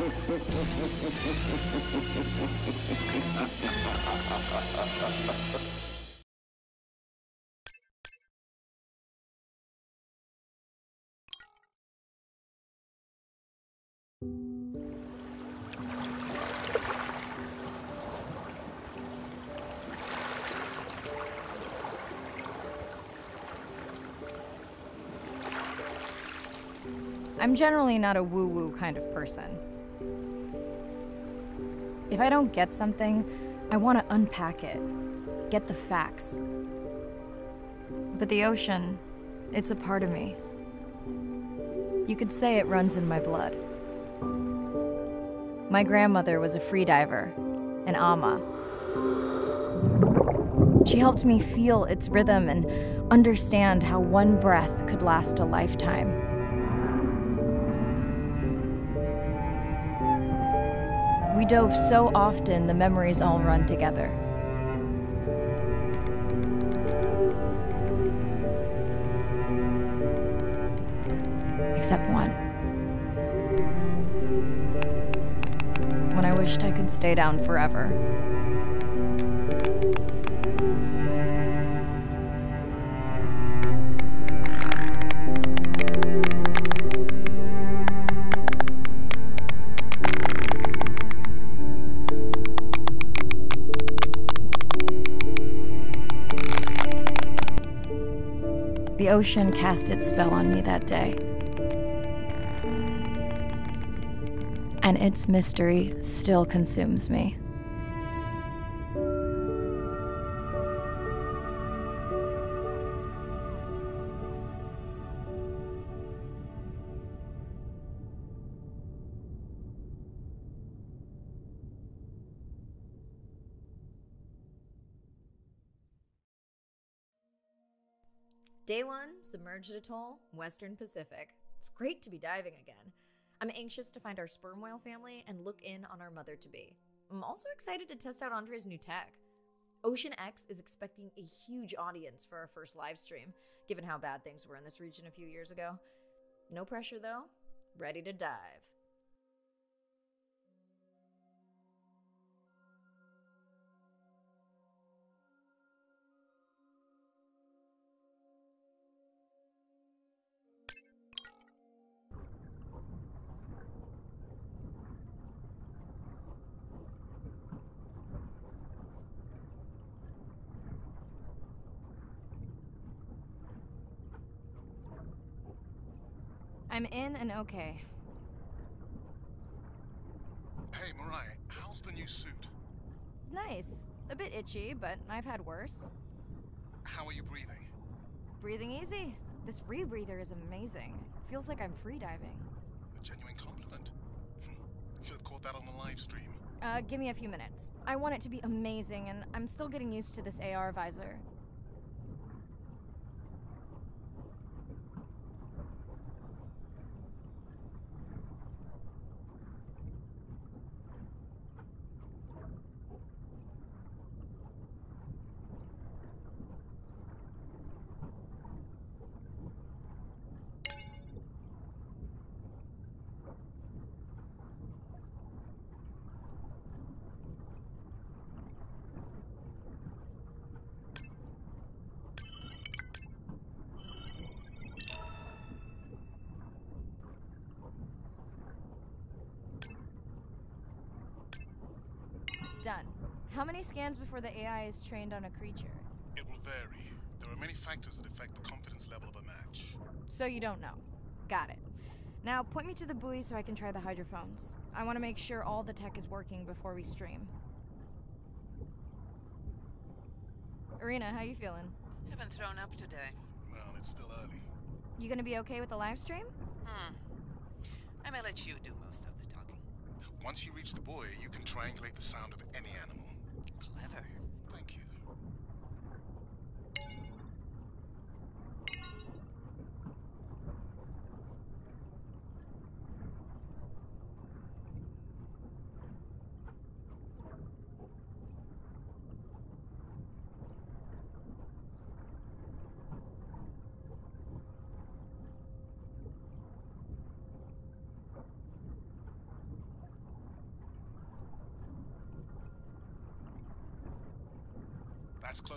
I'm generally not a woo woo kind of person. If I don't get something, I want to unpack it, get the facts. But the ocean, it's a part of me. You could say it runs in my blood. My grandmother was a freediver, an ama. She helped me feel its rhythm and understand how one breath could last a lifetime. We dove so often, the memories all run together. Except one. When I wished I could stay down forever. The ocean cast its spell on me that day. And its mystery still consumes me. Day one, submerged atoll, Western Pacific. It's great to be diving again. I'm anxious to find our sperm whale family and look in on our mother to be. I'm also excited to test out Andre's new tech. OceanX is expecting a huge audience for our first live stream, given how bad things were in this region a few years ago. No pressure though, ready to dive. I'm in and okay. Hey, Mirai, how's the new suit? Nice. A bit itchy, but I've had worse. How are you breathing? Breathing easy. This rebreather is amazing. Feels like I'm freediving. A genuine compliment. Should have caught that on the live stream. Uh, give me a few minutes. I want it to be amazing, and I'm still getting used to this AR visor. Done. How many scans before the AI is trained on a creature? It will vary. There are many factors that affect the confidence level of a match. So you don't know. Got it. Now point me to the buoy so I can try the hydrophones. I want to make sure all the tech is working before we stream. Irina, how you feeling? Haven't thrown up today. Well, it's still early. You gonna be okay with the live stream? Hmm. I may let you do most of the talking. Once you reach the buoy, you can triangulate the sound of any animal. Clever.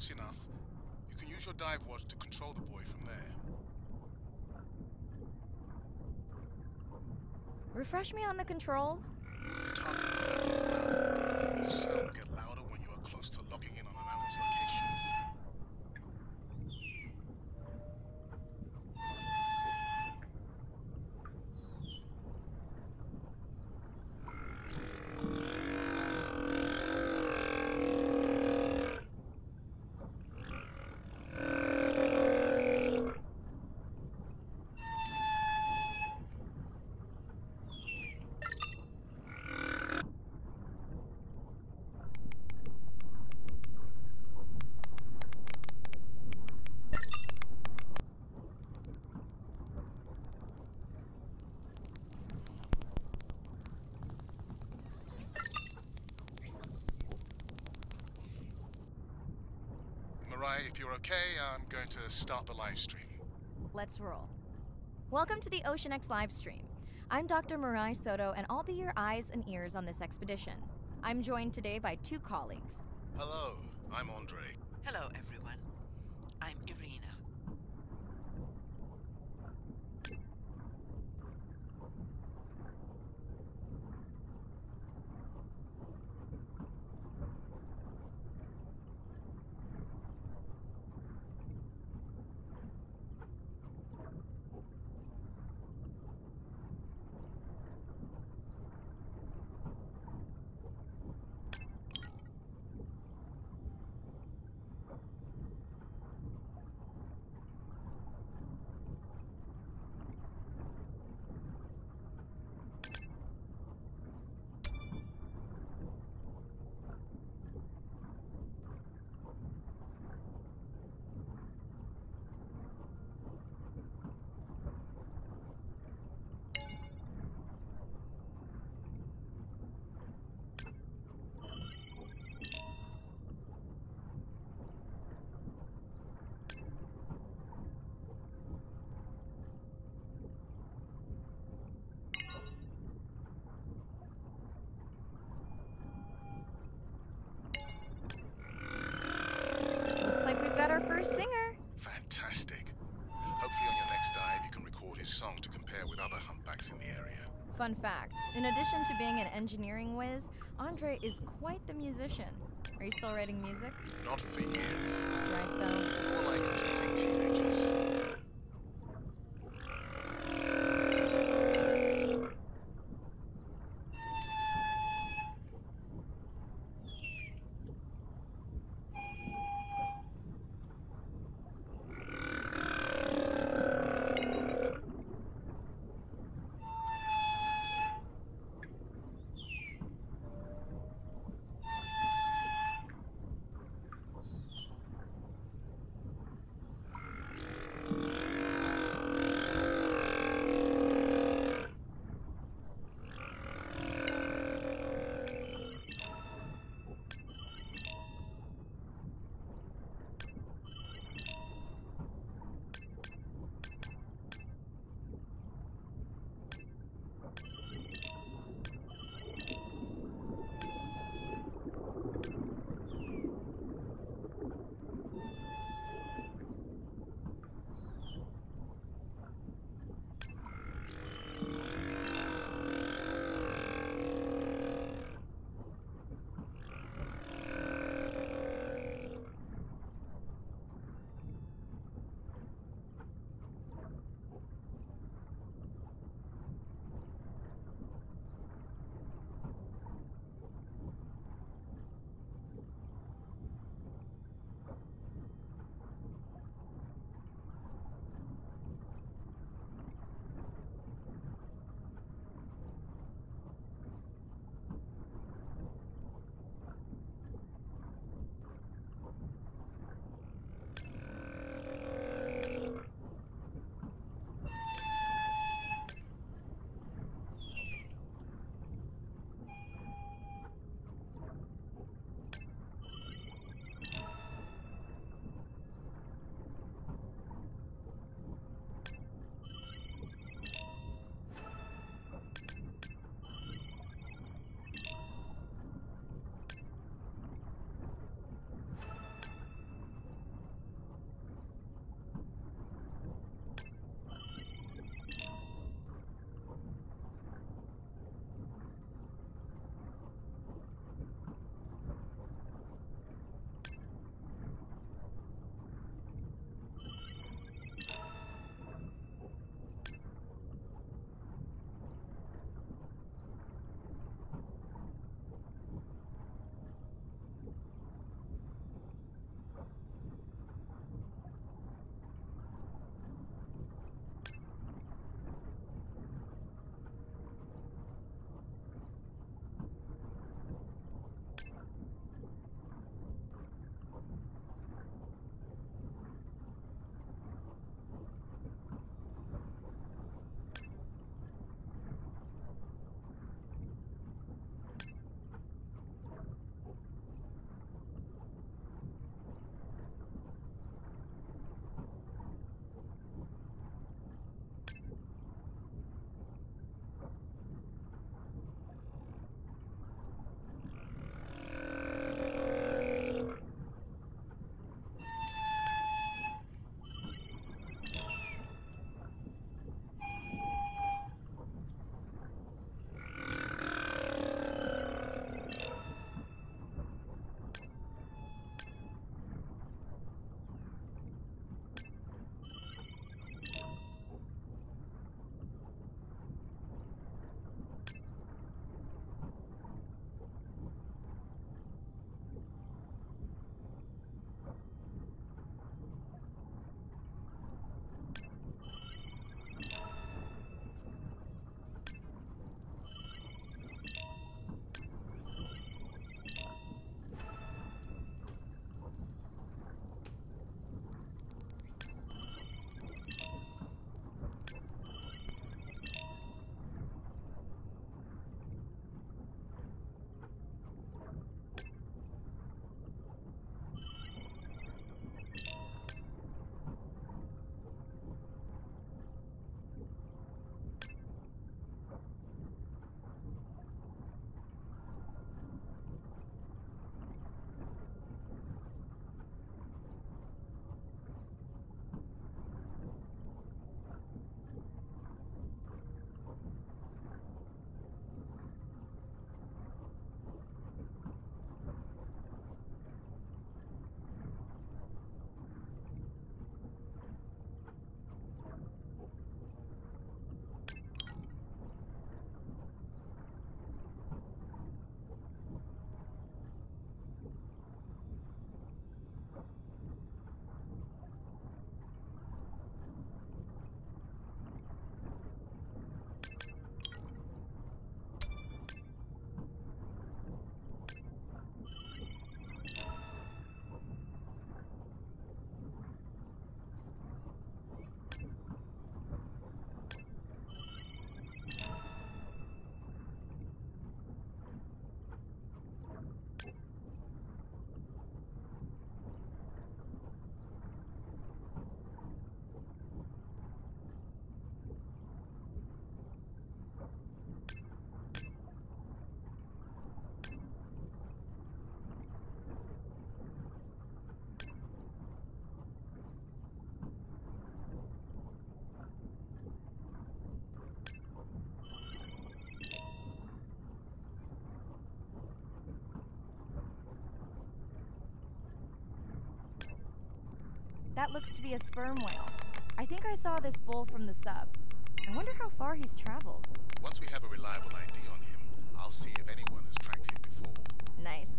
Close enough. You can use your dive watch to control the buoy from there. Refresh me on the controls? Move the target and circle around. Each sound will get louder when you are close to locking in on an animal's location. Mirai, if you're okay, I'm going to start the live stream. Let's roll. Welcome to the OceanX live stream. I'm Dr. Mirai Soto, and I'll be your eyes and ears on this expedition. I'm joined today by two colleagues. Hello, I'm Andre. Hello, everyone. I'm Irina. Looks like we've got our first singer. Fantastic. Hopefully, on your next dive, you can record his song to compare with other humpbacks in the area. Fun fact in addition to being an engineering whiz, Andre is quite the musician. Are you still writing music? Not for years. Dry spell? More like raising teenagers. That looks to be a sperm whale. I think I saw this bull from the sub. I wonder how far he's traveled. Once we have a reliable ID on him, I'll see if anyone has tracked him before. Nice.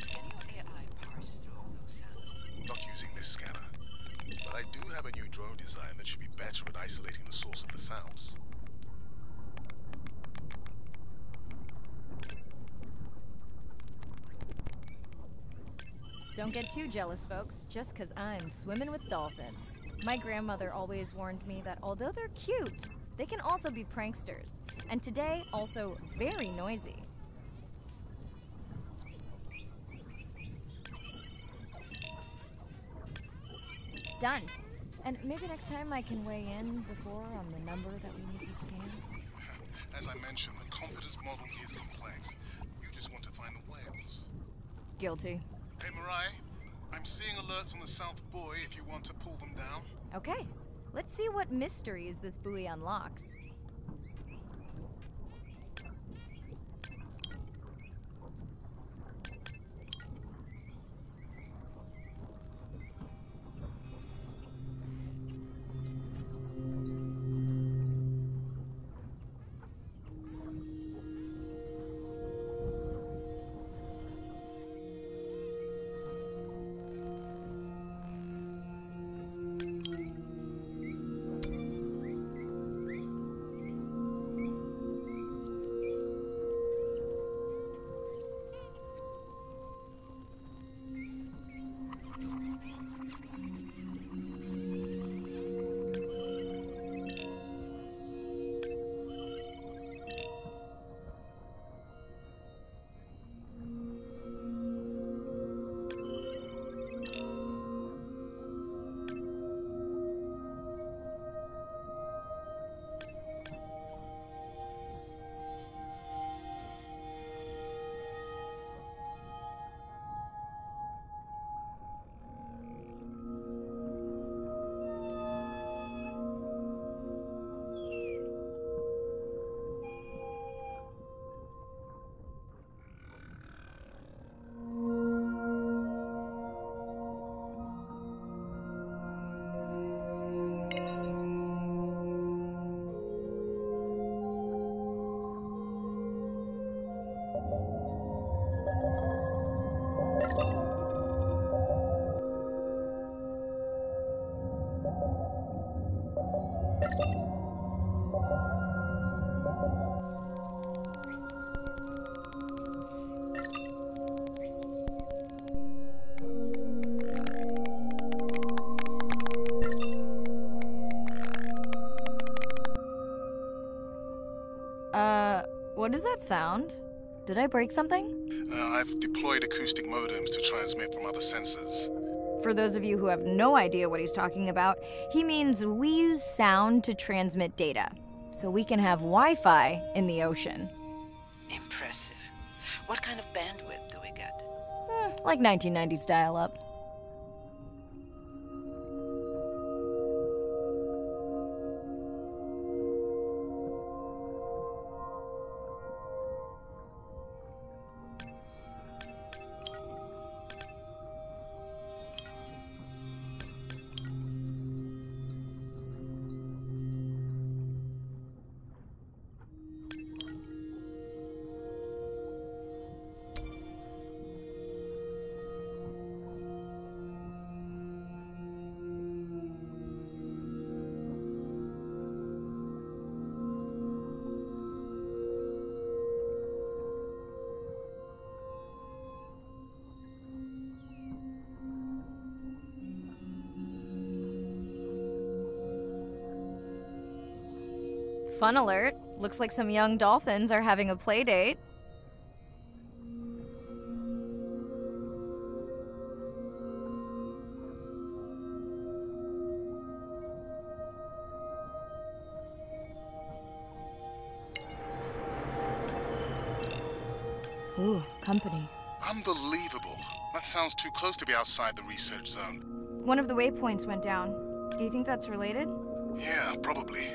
Can your AI parse through all those sounds? Not using this scanner. But I do have a new drone design that should be better at isolating the source of the sounds. Don't get too jealous, folks, just because I'm swimming with dolphins. My grandmother always warned me that although they're cute, they can also be pranksters. And today, also very noisy. Done. And maybe next time I can weigh in before on the number that we need to scan. As I mentioned, the confidence model is complex. You just want to find the whales. Guilty. Hey, Mirai, I'm seeing alerts on the South Buoy if you want to pull them down. Okay, let's see what mysteries this buoy unlocks. Sound? Did I break something? Uh, I've deployed acoustic modems to transmit from other sensors. For those of you who have no idea what he's talking about, he means we use sound to transmit data. So we can have Wi Fi in the ocean. Impressive. What kind of bandwidth do we get? Hmm, like 1990s dial up. Fun alert. Looks like some young dolphins are having a play date. Ooh, company. Unbelievable. That sounds too close to be outside the research zone. One of the waypoints went down. Do you think that's related? Yeah, probably.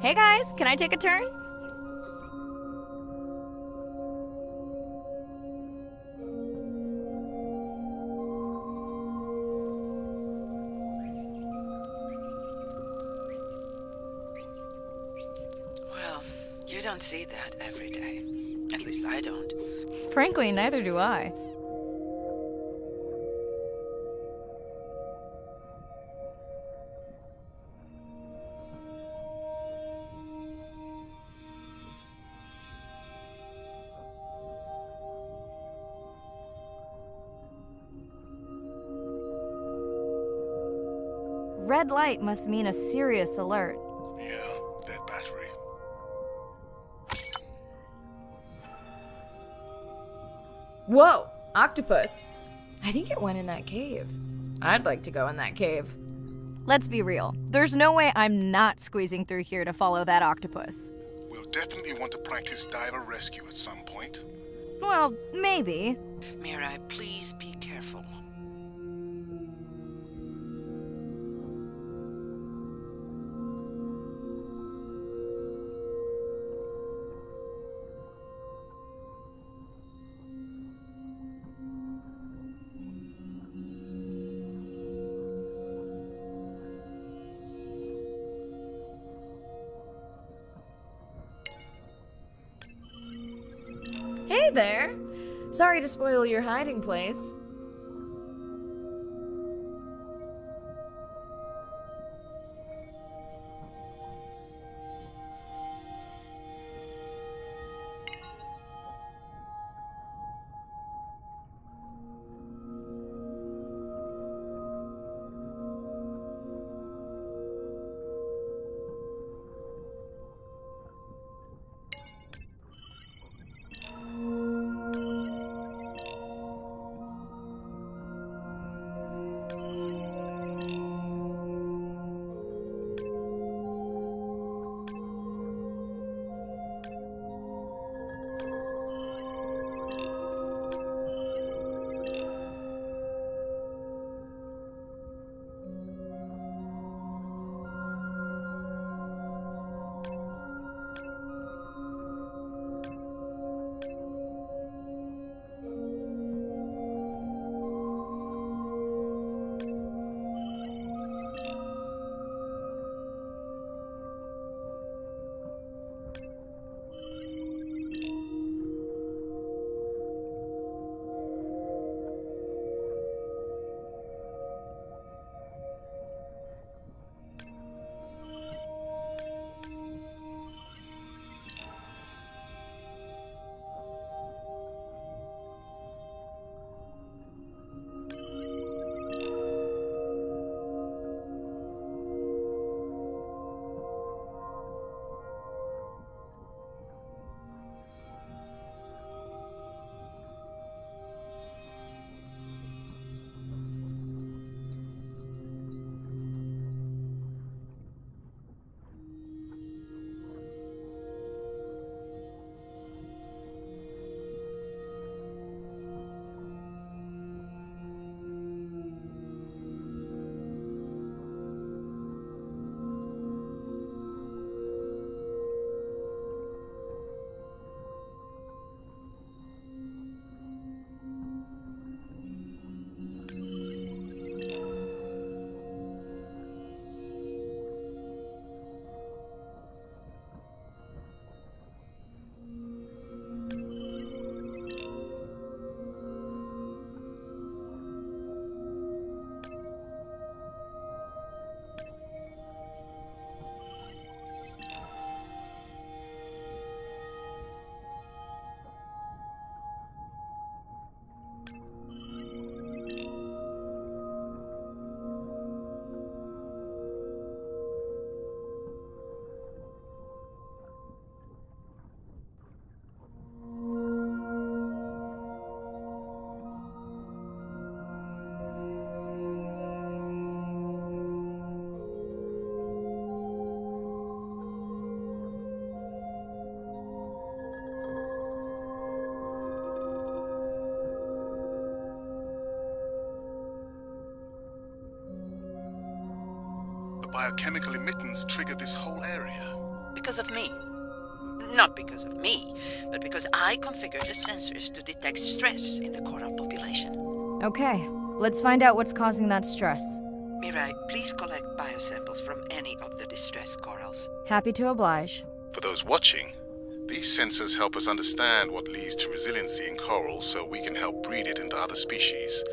Hey guys, can I take a turn? Well, you don't see that every day. At least I don't. Frankly, neither do I. Red light must mean a serious alert. Yeah, dead battery. Whoa, octopus. I think it went in that cave. I'd like to go in that cave. Let's be real. There's no way I'm not squeezing through here to follow that octopus. We'll definitely want to practice diver rescue at some point. Well, maybe. Mirai, please be careful. To spoil your hiding place. Biochemical emittance triggered this whole area? Because of me. Not because of me, but because I configured the sensors to detect stress in the coral population. Okay, let's find out what's causing that stress. Mirai, please collect biosamples from any of the distressed corals. Happy to oblige. For those watching, these sensors help us understand what leads to resiliency in coral so we can help breed it into other species.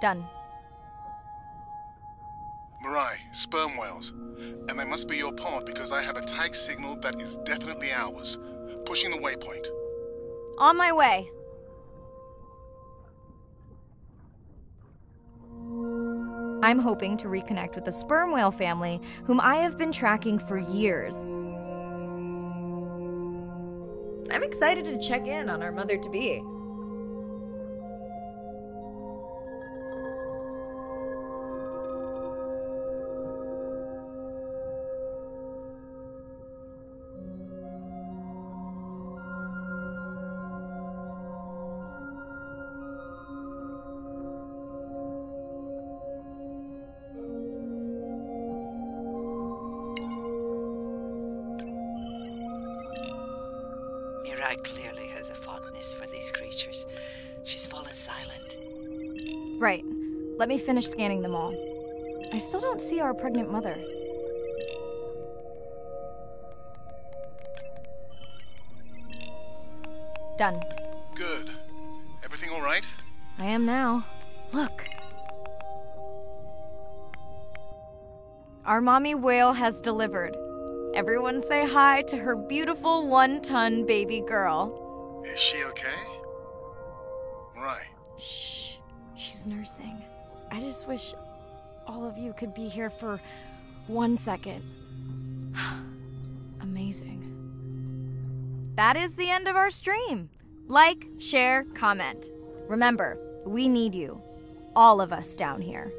Done. Mirai, sperm whales. And they must be your pod because I have a tag signal that is definitely ours. Pushing the waypoint. On my way. I'm hoping to reconnect with the sperm whale family, whom I have been tracking for years. I'm excited to check in on our mother to be. These creatures. She's fallen silent. Right. Let me finish scanning them all. I still don't see our pregnant mother. Done. Good. Everything all right? I am now. Look. Our mommy whale has delivered. Everyone say hi to her beautiful one ton baby girl. Is she okay? Right. Shh. She's nursing. I just wish all of you could be here for one second. Amazing. That is the end of our stream. Like, share, comment. Remember, we need you. All of us down here.